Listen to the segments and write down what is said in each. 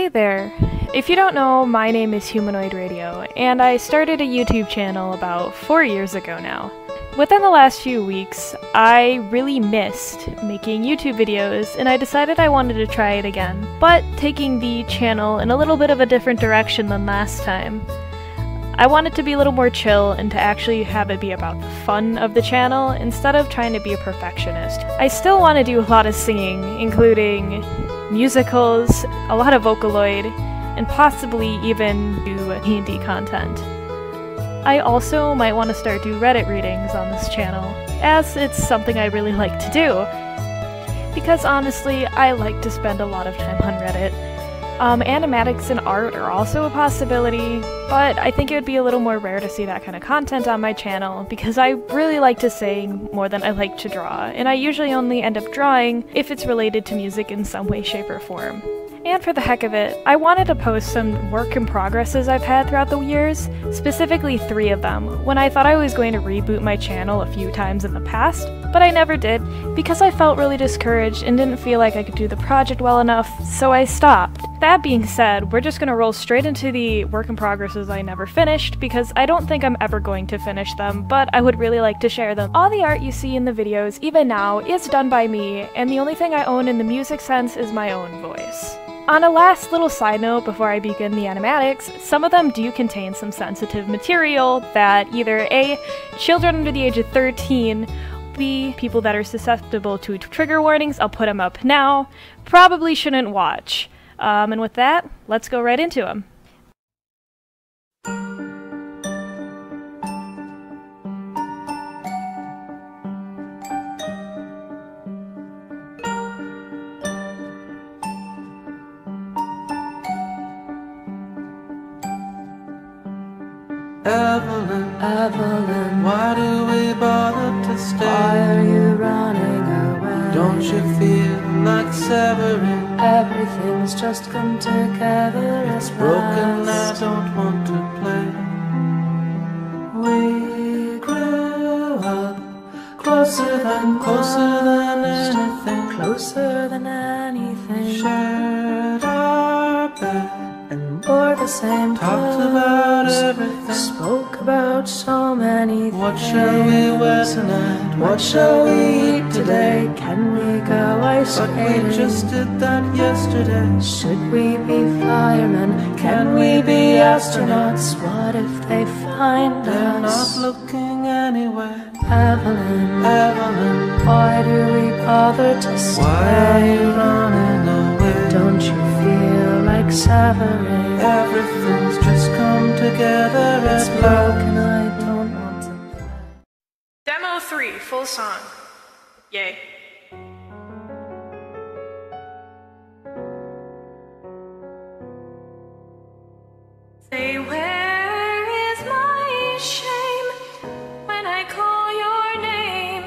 Hey there. If you don't know, my name is Humanoid Radio, and I started a YouTube channel about four years ago now. Within the last few weeks, I really missed making YouTube videos, and I decided I wanted to try it again, but taking the channel in a little bit of a different direction than last time. I want it to be a little more chill and to actually have it be about the fun of the channel instead of trying to be a perfectionist. I still want to do a lot of singing, including musicals, a lot of Vocaloid, and possibly even do D&D content. I also might want to start do Reddit readings on this channel, as it's something I really like to do. Because honestly, I like to spend a lot of time on Reddit. Um, animatics and art are also a possibility, but I think it would be a little more rare to see that kind of content on my channel because I really like to sing more than I like to draw, and I usually only end up drawing if it's related to music in some way, shape, or form. And for the heck of it, I wanted to post some work in progresses I've had throughout the years, specifically three of them, when I thought I was going to reboot my channel a few times in the past, but I never did because I felt really discouraged and didn't feel like I could do the project well enough, so I stopped. That being said, we're just gonna roll straight into the work in progresses I never finished because I don't think I'm ever going to finish them, but I would really like to share them. All the art you see in the videos, even now, is done by me, and the only thing I own in the music sense is my own voice. On a last little side note before I begin the animatics, some of them do contain some sensitive material that either A, children under the age of 13, B, people that are susceptible to trigger warnings, I'll put them up now, probably shouldn't watch. Um, and with that, let's go right into them. Evelyn, Evelyn, why do we bother to stay? why stay? are you running away? Don't you feel like severing? Everything's just come together as Broken, I don't want to play. We grew up closer than Closer than anything, closer than anything. shared our bed, And wore the same talked clothes. about everything. Spoke about so many What things. shall we wear tonight? What shall we eat today? Can we go ice But skating? we just did that yesterday. Should we be firemen? Can we be astronauts? What if they find They're not us? looking anywhere. Evelyn, Evelyn, why do we bother to stay? why are you running severing? Everything's just come together It's as love. broken, I don't want to. Demo 3, full song. Yay. Say, where is my shame when I call your name?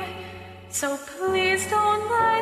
So please don't let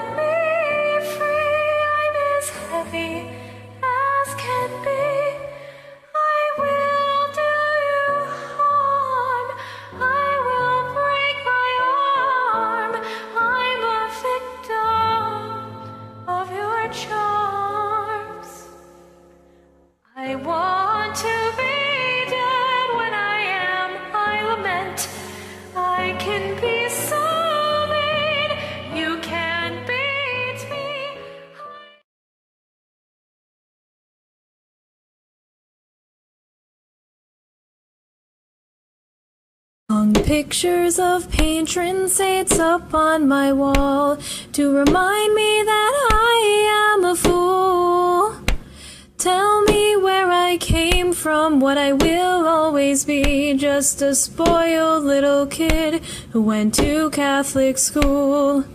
Hung pictures of patron saints up on my wall to remind me that I am a fool. From, what I will always be, just a spoiled little kid who went to Catholic school.